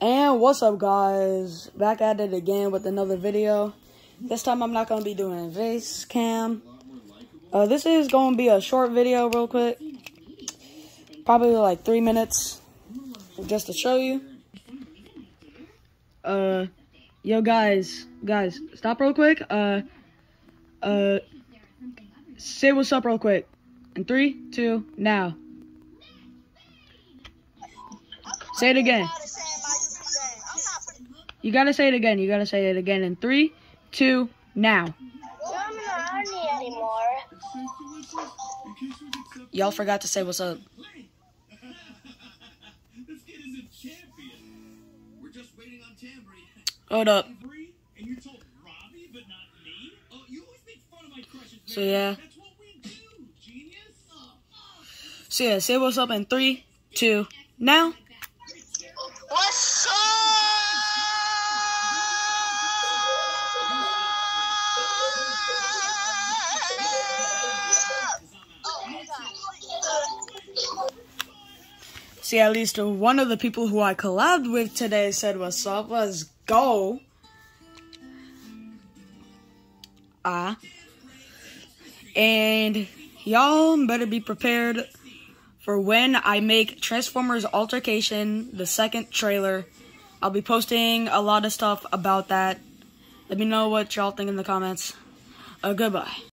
And what's up guys? Back at it again with another video. This time I'm not going to be doing face cam. Uh, this is going to be a short video real quick. Probably like three minutes. Just to show you. Uh, yo guys, guys, stop real quick. Uh, uh, say what's up real quick. In three, two, now. Say it again. You gotta say it again. You gotta say it again in three, two, now. Y'all forgot to say what's up. Hold up. So yeah. So yeah, say what's up in three, two, now. What's See, at least one of the people who I collabed with today said what's up. Let's go. Ah. and y'all better be prepared for when I make Transformers Altercation, the second trailer. I'll be posting a lot of stuff about that. Let me know what y'all think in the comments. Uh, goodbye.